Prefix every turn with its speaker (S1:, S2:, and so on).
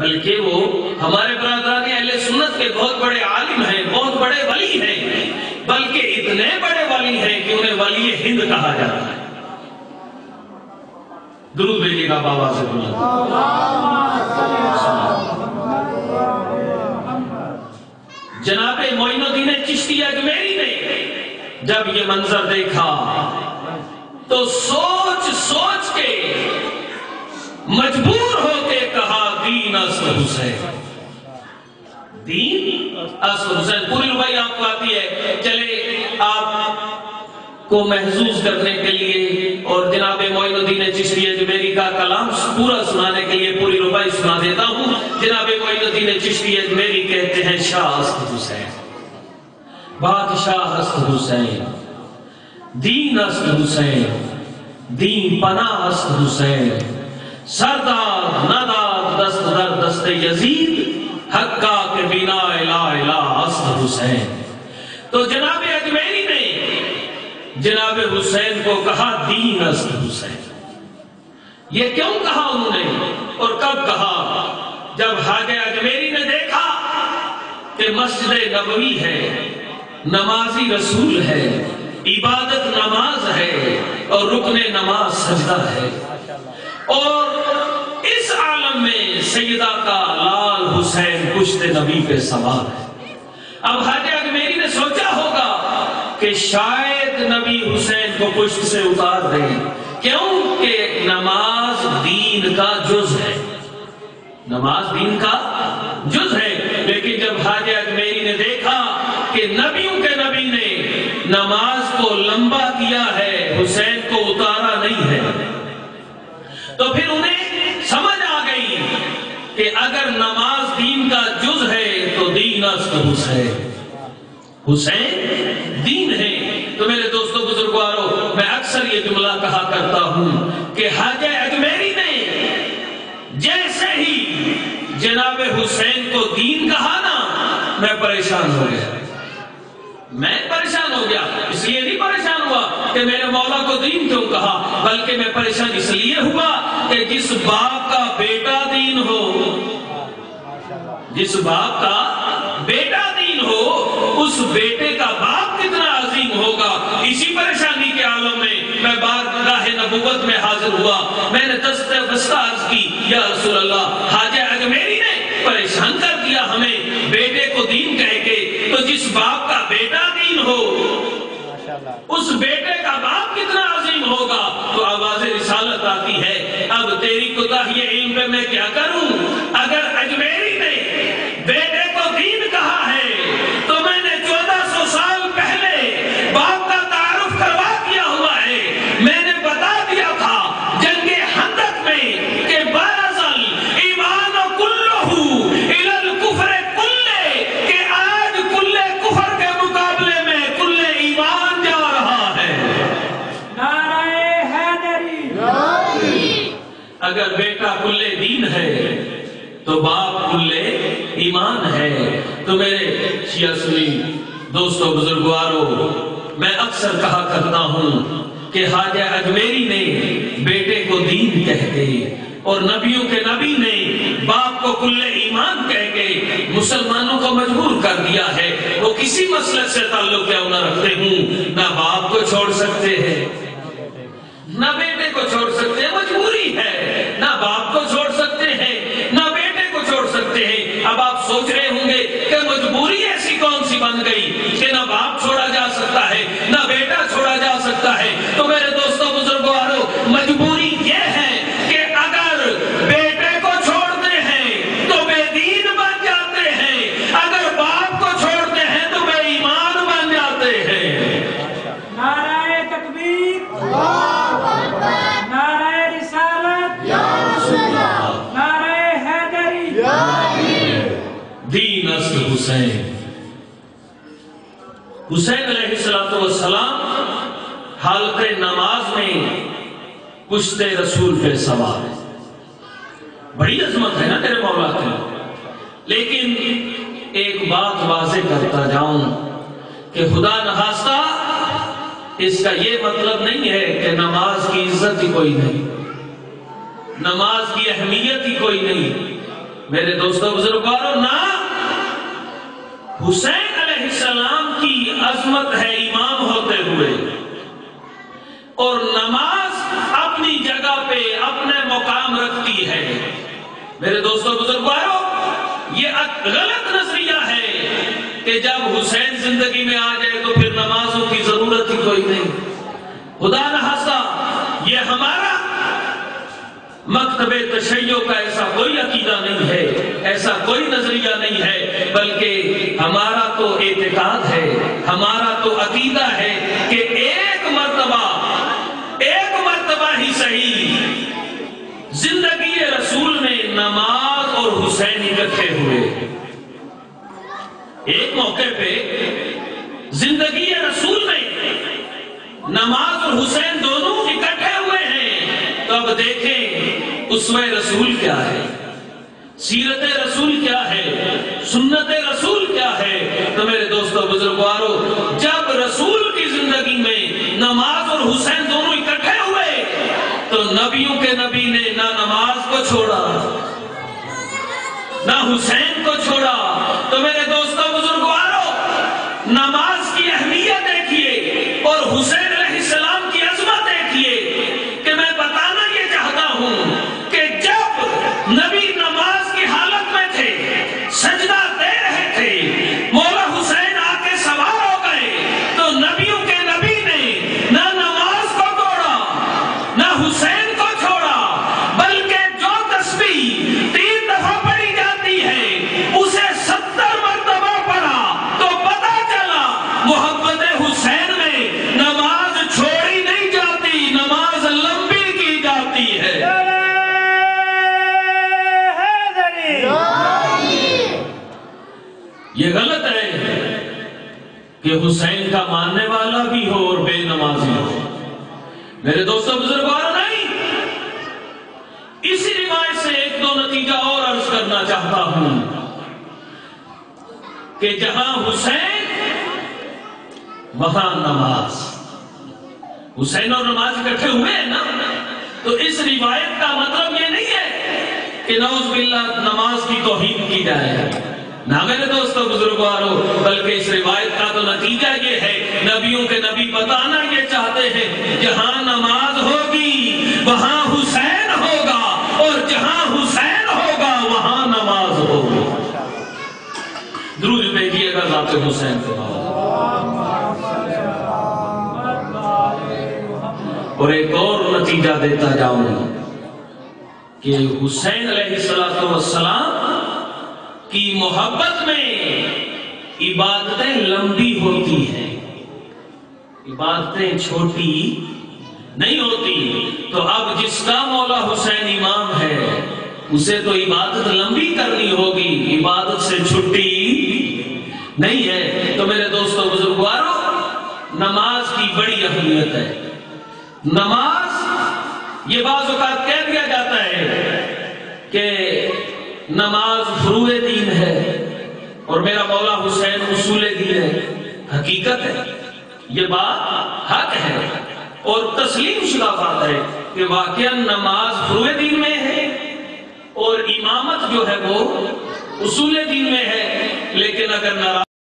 S1: बल्कि वो हमारे बरदरान अहले सुन्नत के बहुत बड़े आलिम हैं, बहुत बड़े वली हैं, बल्कि इतने बड़े वली हैं कि उन्हें वली हिंद कहा जाता है। दुरूद भेजिएगा बाबा से जनाबे मोइनुद्दीन चिश्ती अजमेरी ने जब ये मंजर देखा तो सोच सोच के मजबूर होके कहा असद हुसैन दीन असद हुसैन पूरी आपको आती है। चले आप को महसूस करने के लिए और जनाब मोइनुद्दीन चिश्ती अजमेरी का कलाम पूरा सुनाने के लिए पूरी रुबाई सुना देता हूँ। जनाब मोइनुद्दीन चिश्ती अजमेरी कहते हैं, शाह असद हुसैन बादशाह असद हुसैन दीन असद हुसैन दीन पना असद हुसैन सरदार नदार दस्त दर दस्त यजीद हक्का के बिना इला इला असद हुसैन। तो जनाब अजमेरी ने जनाब हुसैन को कहा, दीन असद हुसैन। ये क्यों कहा उन्होंने और कब कहा? जब हाजे अजमेरी ने देखा कि मस्जिद नबवी है, नमाजी रसूल है, इबादत नमाज़ है और रुकने नमाज़ सजदा है। और इस आलम में सैदा का लाल हुसैन पुश्त नबी पे सवार है। अब हाजे अजमेरी ने सोचा होगा कि शायद नबी हुसैन को पुष्ट से उतार दें। क्योंकि नमाज़ दीन का जुज है। नमाज़ दीन का जुज है। लेकिन जब हाजे अजमेरी ने देखा कि नबियों के नबी ने नमाज़ को लंबा किया है, हुसैन को उतारा नहीं तो फिर उन्हें समझ आ गई कि अगर नमाज़ दीन का जुज है तो दीन अस्त हुसैन हुसैन दीन है। तो मेरे दोस्तों, बुजुर्गवारों, मैं अक्सर ये जुमला कहा करता हूँ कि हाज अजमेरी ने जैसे ही जनाब हुसैन को दीन कहा ना, मैं परेशान हो गया। मैं परेशान हो गया, इसलिए नहीं परेशान हुआ कि मेरे मौला को दीन क्यों कहा? बल्कि मैं परेशान इसलिए हुआ कि जिस बाप का बेटा दीन हो, जिस बाप का बेटा दीन हो, उस बेटे का बाप कितना अजीम होगा? इसी परेशानी के आलम में मैं बारगाह नबूवत में हाजिर हुआ। मैंने दस्त दस्ताज की, या रसूल अल्लाह हाजा अजमेरी ने परेशान कर दिया हमें बेटे को दीन कह के तो जिस बाप का बेटा दीन हो उस बेटे का बाप कितना अजीम होगा तो आवाज़ रिसालत आती है तेरी कुताही इल्म पे मैं क्या करूँ? अगर अजमेरी ने बेटे को दीन कहा है तो मैंने 1400 साल पहले बाप का तारुफ करवा दिया हुआ है मैंने बता दिया था जंगे हंदक में कि बारजल ईमान कुल्लहू इलल कुफर कुल्ले के आज कुल्ले कुफर के मुकाबले में कुल्ले ईमान जा रहा है
S2: नाराए हैदरी
S1: अगर बेटा कुल्ले दीन है तो बाप कुल्ले ईमान है। तो मेरे शिया सुनी, दोस्तों, बुजुर्गवारों, मैं अक्सर कहा करता हूँ कि हाजा अजमेरी ने बेटे को दीन कहते और नबियों के नबी ने बाप को कुल्ले ईमान कह के मुसलमानों को मजबूर कर दिया है। वो किसी मसले से ताल्लुक क्यों न रखते हूँ, ना बाप को छोड़ सकते हैं, ना बेटे को छोड़ सकते हैं, मजबूरी है ना बाप को छोड़ सकते हैं ना बेटे को छोड़ सकते हैं अब आप सोच रहे होंगे कि मजबूरी ऐसी कौन सी बन गई कि ना बाप छोड़ा जा सकता है ना बेटा छोड़ा जा सकता है। तो मेरे दोस्तों बुज़ुर्गों मजबूरी यह है कि अगर बेटे को छोड़ते हैं तो बेदीन बन जाते हैं। अगर बाप को छोड़ते हैं तो बेईमान बन जाते हैं।
S2: नाराए तकबीर। नाराए रिसालत। नाराए हैदरी।
S1: दीन हुसैन। हुसैन सलाम हालत नमाज़ में पुश्ते रसूल पे सवार है बड़ी अजमत है ना तेरे मौला की। लेकिन एक बात वाजे करता जाऊँ कि खुदा नहास्ता इसका ये मतलब नहीं है कि नमाज़ की इज़्ज़त ही कोई नहीं, नमाज़ की अहमियत ही कोई नहीं। मेरे दोस्तों बुज़ुर्गों ना, हुसैन अलैहिस्सलाम की अजमत है इमाम होते हुए। और नमाज़ अपनी जगह पे, अपने मुकाम रखती है। मेरे दोस्तों बुज़ुर्गों ये गलत नज़रिया है कि जब हुसैन ज़िंदगी में आ जाए तो फिर नमाजों की ज़रूरत ही कोई नहीं। खुदा नहासा ये हमारा मकतब तशैयो का ऐसा कोई अकीदा नहीं है, ऐसा कोई नज़रिया नहीं है, बल्कि हमारा तो एतकाद है, हमारा तो अकीदा है कि एक मरतबा ही सही। ज़िंदगी रसूल में नमाज़ और हुसैन इकट्ठे हुए। एक मौके पे ज़िंदगी रसूल में नमाज़ और हुसैन दोनों इकट्ठे हुए हैं। तो अब देखें, उसमें रसूल क्या है? सीरत रसूल क्या है? सुन्नत रसूल क्या है? तो मेरे दोस्तों, बुजुर्गवारों, जब रसूल की ज़िंदगी में नमाज़ और हुसैन दोनों नबियों के नबी ने ना नमाज़ को छोड़ा, ना हुसैन को छोड़ा। तो मेरे दोस्तों, बुज़ुर्गों नमाज़ की अहमियत देखिए। और हुसैन सलाम कि हुसैन का मानने वाला भी हो और बेनमाजी हो। मेरे दोस्तों बुज़ुर्ग नहीं! इसी रिवायत से एक दो नतीजा और अर्ज़ करना चाहता हूँ कि जहाँ हुसैन वहाँ नमाज़, हुसैन और नमाज़ इकट्ठे हुए हैं ना तो इस रिवायत का मतलब ये नहीं है कि नौज बिल्ला नमाज़ की तोहीन की जाए। ना मेरे दोस्तों बुज़ुर्गों बल्कि इस रिवायत का तो नतीजा ये है, नबियों के नबी बताना ये चाहते हैं, जहाँ नमाज़ होगी, वहाँ हुसैन होगा, और जहाँ हुसैन होगा, वहाँ नमाज़ होगी। द्रुज भेजिएगा जाते हुसैन और एक और नतीजा देता जाऊँगा कि हुसैन सलाम की मोहब्बत में इबादतें लंबी होती हैं। इबादतें छोटी नहीं होती। तो अब जिसका मौला हुसैन इमाम है, उसे तो इबादत लंबी करनी होगी। इबादत से छुट्टी नहीं है। तो मेरे दोस्तों, बुजुर्गवारों, नमाज़ की बड़ी अहमियत है। नमाज़, ये बाजुकात कह दिया जाता है कि नमाज़ फ्रूए दीन है। और मेरा मौला हुसैन उसूल दीन है। हकीकत है, ये बात हक है। और तस्लीम शुदा बात है कि वाकया नमाज़ फ्रू दीन में है। और इमामत जो है वो उसूल दीन में है। लेकिन अगर नाराज़